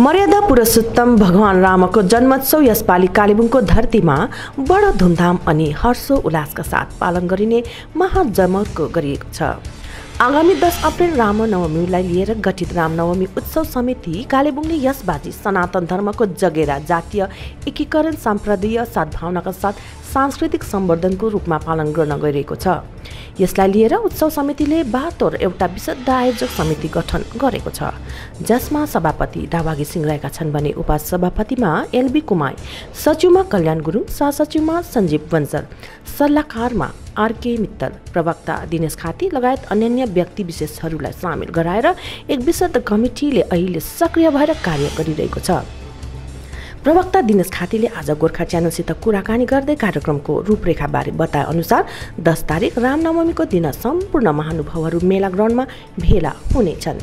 मर्यादा पुरुषोत्तम भगवान रामको जन्मोत्सव यसपालि कालेबुङको धरतीमा बडो धुमधाम अनि हर्षो उल्लासका साथ पालन गरिने महाजमर्को गरिएको छ। आगामी दस अप्रेल रामनवमीलाई लिएर गठित रामनवमी उत्सव समिति कालेबुङले यसबाजी सनातन धर्मको जगेरा जातीय एकीकरण सम्प्रदाय सद्भावनाका साथ सांस्कृतिक सम्वर्धनको रूपमा पालन गर्न गइरहेको छ। यसलाई लिएर उत्सव समितिले बहत्तर एउटा विशुद्ध आयोजक समिति गठन गरेको छ जसमा सभापति दावागी सिंह रहेका छन् भने उपसभापतिमा एलबी कुमाई सचिवमा कल्याण गुरुङ सहसचिवमा सञ्जीव बन्सल सल्लाहकारमा आरके मित्तल प्रवक्ता दिनेश खाती लगायत अन्यान्य व्यक्ति विशेषहरूलाई सामेल गराएर एक विशुद्ध कमिटीले अहिले सक्रिय भएर कार्य गरिरहेको छ। प्रवक्ता दिनेश खातीले आज गोर्खा च्यानलसित कुराकानी गर्दै कार्यक्रमको रूपरेखाबारे बताए अनुसार दस तारिक रामनवमीको दिन सम्पूर्ण महानुभावहरू मेला ग्राउन्डमा भेला हुनेछन्।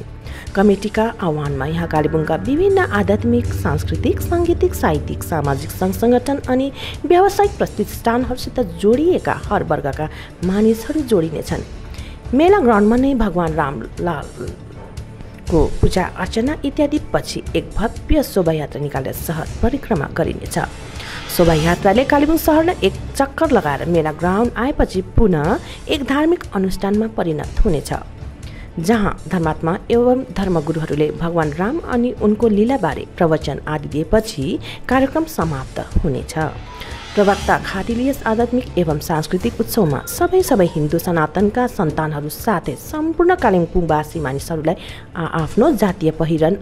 कमिटीका आह्वानमा यहाँ कालेबुङका विभिन्न आध्यात्मिक सांस्कृतिक साङ्गीतिक साहित्यिक सामाजिक सङ्घ सङ्गठन अनि व्यावसायिक प्रतिष्ठानहरूसित जोडिएका हर वर्गका मानिसहरू जोडिनेछन्। मेला ग्राउन्डमा नै भगवान् रामलाल को पूजा अर्चना इत्यादि पछि एक भव्य शोभायात्रा निकालेर सहर परिक्रमा गरिनेछ। शोभायात्राले कालेबुङ सहरलाई एक चक्कर लगाएर मेला ग्राउन्ड आएपछि पुनः एक धार्मिक अनुष्ठानमा परिणत हुनेछ। जहाँ धर्मात्मा एवं धर्मगुरुहरूले भगवान् राम अनि उनको लीलाबारे प्रवचन आदि दिएपछि कार्यक्रम समाप्त हुनेछ। प्रवक्ता खातीले यस आध्यात्मिक एवं सांस्कृतिक उत्सवमा सबै सबै हिन्दू सनातनका सन्तानहरू साथै सम्पूर्ण कालिम्पोङवासी मानिसहरूलाई आफ्नो जातीय पहिरन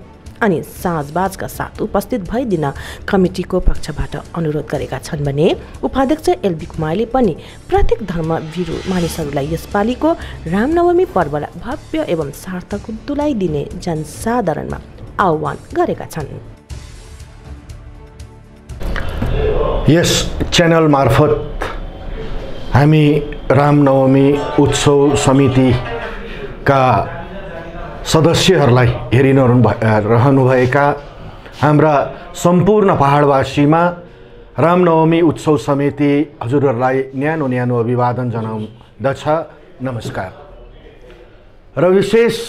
अनि साँझबाजका साथ उपस्थित भइदिन कमिटीको पक्षबाट अनुरोध गरेका छन् भने उपाध्यक्ष एलबी कुमारले पनि प्रत्येक धर्मभिरू मानिसहरूलाई यसपालिको रामनवमी पर्वलाई भव्य एवं सार्थक तुलाइदिने जनसाधारणमा आह्वान गरेका छन्। यस च्यानल मार्फत हामी रामनवमी उत्सव समितिका सदस्यहरूलाई हेरिरहनु रहनुभएका हाम्रा सम्पूर्ण पहाडवासीमा रामनवमी उत्सव समिति हजुरहरूलाई न्यानो न्यानो अभिवादन जनाउँदछ। नमस्कार। र विशेष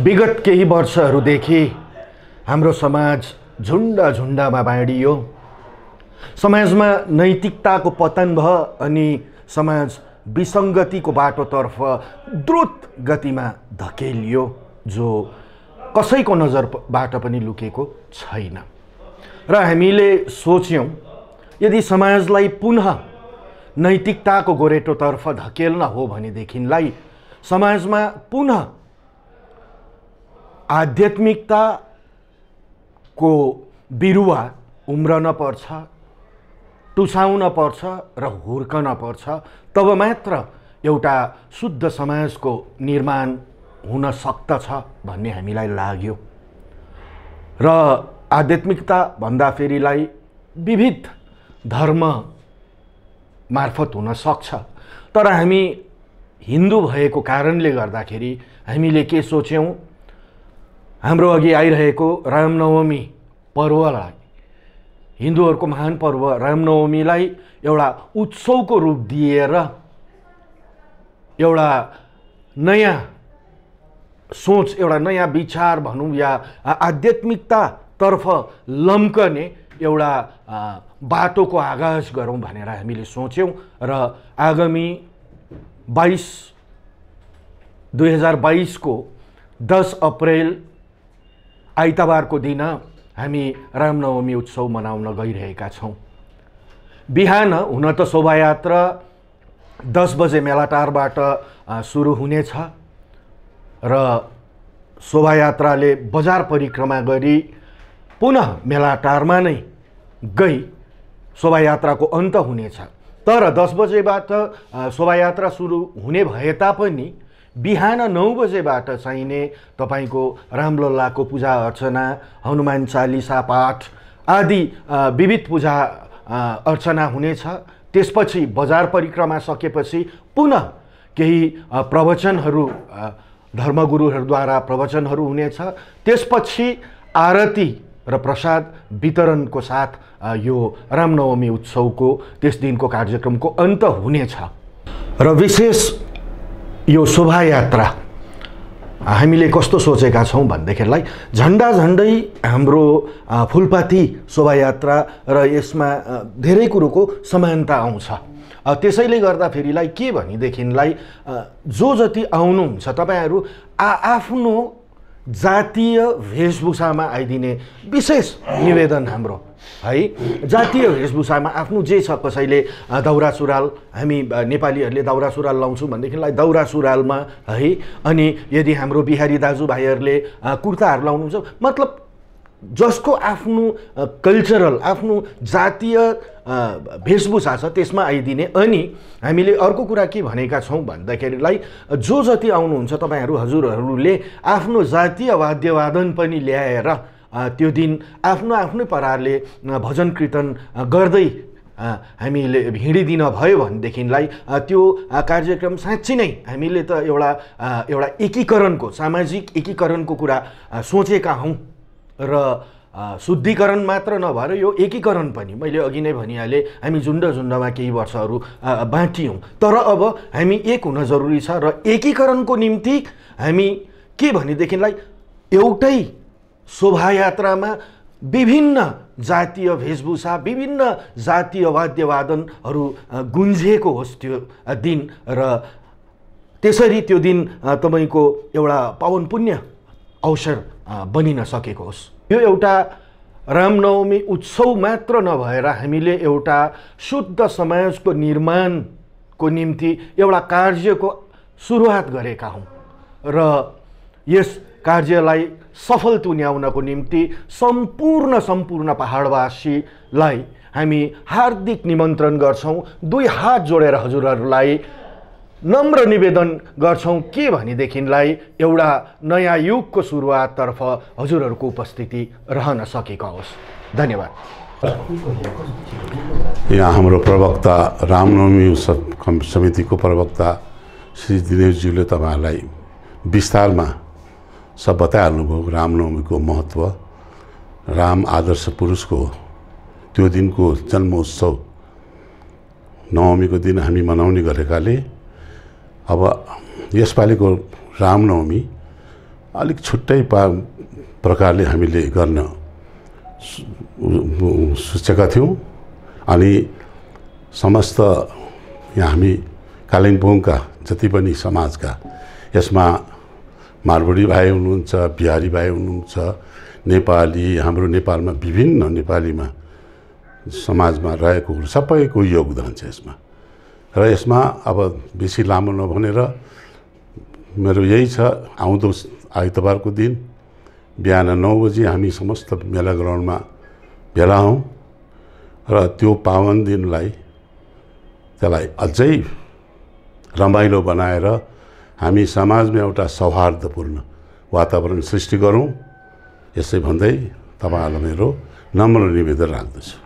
विगत केही वर्षहरूदेखि हाम्रो समाज झुन्ड झुन्डमा बाँडियो। समाजमा नैतिकताको पतन भयो अनि समाज विसङ्गतिको बाटोतर्फ द्रुत गतिमा धकेलियो जो कसैको नजरबाट पनि लुकेको छैन। र हामीले सोच्यौँ यदि समाजलाई पुनः नैतिकताको गोरेटोतर्फ धकेल्न हो भनेदेखिलाई समाजमा पुनः आध्यात्मिकताको बिरुवा उम्रन पर्छ टुसाउन पर्छ र हुर्कन पर्छ तब मात्र एउटा शुद्ध समाजको निर्माण हुन सक्दछ भन्ने हामीलाई लाग्यो। र आध्यात्मिकता भन्दाफेरिलाई विविध धर्म मार्फत हुन सक्छ। तर हामी हिन्दू भएको कारणले गर्दाखेरि हामीले के सोच्यौँ? हाम्रो अघि आइरहेको रामनवमी पर्वलाई हिन्दूहरूको महान पर्व रामनवमीलाई एउटा उत्सवको रूप दिएर एउटा नयाँ सोच एउटा नयाँ विचार भनौँ या आध्यात्मिकतातर्फ लम्कने एउटा बाटोको आगाज गरौँ भनेर हामीले सोच्यौँ र आगामी बाइस दुई हजार बाइसको दस अप्रेल आइतबारको दिन हामी रामनवमी उत्सव मनाउन गइरहेका छौँ। बिहान हुन त शोभायात्रा दस बजे मेलाटारबाट सुरु हुनेछ र शोभायात्राले बजार परिक्रमा गरी पुनः मेलाटारमा नै गई शोभायात्राको अन्त हुनेछ। तर दस बजेबाट शोभायात्रा सुरु हुने भए तापनि बिहान नौ बजेबाट चाहिने तपाईँको रामलल्लाको पूजा अर्चना हनुमान चालिसा पाठ आदि विविध पूजा अर्चना हुनेछ। त्यसपछि बजार परिक्रमा सकेपछि पुनः केही प्रवचनहरू धर्मगुरुहरूद्वारा प्रवचनहरू हुनेछ। त्यसपछि आरती र प्रसाद वितरणको साथ यो रामनवमी उत्सवको त्यस दिनको कार्यक्रमको अन्त हुनेछ। र विशेष यो शोभायात्रा। हामीले कस्तो सोचेका छौँ भनेदेखिलाई झन्डा झन्डै हाम्रो फुलपाती शोभायात्रा र यसमा धेरै कुरोको समानता आउँछ। त्यसैले गर्दाफेरिलाई के भनेदेखिलाई जो जति आउनुहुन्छ तपाईँहरू आ आफ्नो जातीय वेशभूषामा आइदिने विशेष निवेदन हाम्रो है? जातीय वेशभूषामा आफ्नो जे छ कसैले दौरा सुरुवाल हामी नेपालीहरूले दौरा सुरुवाल लाउँछौँ भनेदेखिलाई दौरा सुरुवालमा है? अनि यदि हाम्रो बिहारी दाजुभाइहरूले कुर्ताहरू लाउनुहुन्छ मतलब जसको आफ्नो कल्चरल आफ्नो जातीय वेशभूषा छ त्यसमा आइदिने। अनि हामीले अर्को कुरा के भनेका छौँ भन्दाखेरिलाई जो जति आउनुहुन्छ तपाईँहरू हजुरहरूले आफ्नो जातीय वाद्यवादन पनि ल्याएर त्यो दिन आफ्नो आफ्नै पाराले भजन कीर्तन गर्दै हामीले हिँडिदिन भयो भनेदेखिलाई त्यो कार्यक्रम साँच्ची नै हामीले त एउटा एउटा एकीकरणको सामाजिक एकीकरणको कुरा सोचेका हौँ। र शुद्धिकरण मात्र नभएर यो एकीकरण पनि। मैले अघि नै भनिहालेँ हामी झुन्ड झुन्डमा केही वर्षहरू बाँटियौँ। तर अब हामी एक हुन जरुरी छ र एकीकरणको निम्ति हामी के भनेदेखिलाई एउटै शोभायात्रामा विभिन्न जातीय वेशभूषा विभिन्न जातीय वाद्यवादनहरू गुन्जिएको होस् त्यो दिन र त्यसरी त्यो दिन तपाईँको एउटा पावन पुण्य अवसर बनिन सकेको होस्। यो एउटा रामनवमी उत्सव मात्र नभएर हामीले एउटा शुद्ध समाजको निर्माणको निम्ति एउटा कार्यको सुरुवात गरेका हौँ र यस कार्यलाई सफल तुन्याउनको निम्ति सम्पूर्ण सम्पूर्ण पहाडवासीलाई हामी हार्दिक निमन्त्रण गर्छौँ। दुई हात जोडेर हजुरहरूलाई नम्र निवेदन गर्छौँ के भनेदेखिलाई एउटा नयाँ युगको सुरुवाततर्फ हजुरहरूको उपस्थिति रहन सकेको होस्। धन्यवाद। यहाँ हाम्रो प्रवक्ता रामनवमी समितिको प्रवक्ता श्री दिनेशज्यूले तपाईँहरूलाई विस्तारमा सब बताइहाल्नुभयो रामनवमीको महत्त्व राम आदर्श पुरुषको त्यो दिनको जन्मोत्सव नवमीको दिन हामी मनाउने गरेकाले अब यसपालिको रामनवमी अलिक छुट्टै पा प्रकारले हामीले गर्न सोचेका थियौँ। अनि समस्त यहाँ हामी कालिम्पोङका जति पनि समाजका यसमा मारवाडी भाइ हुनुहुन्छ बिहारी भाइ हुनुहुन्छ नेपाली हाम्रो नेपालमा विभिन्न नेपालीमा समाजमा रहेकोहरू सबैको योगदान छ यसमा। र यसमा अब बेसी लामो नभनेर मेरो यही छ आउँदो आइतबारको दिन बिहान नौ बजी हामी समस्त मेला ग्राउन्डमा भेला हौँ र त्यो पावन दिनलाई त्यसलाई अझै रमाइलो बनाएर हामी समाजमा एउटा सौहार्दपूर्ण वातावरण सृष्टि गरौँ। यसै भन्दै तपाईँहरूलाई मेरो नम्र निवेदन राख्दछु।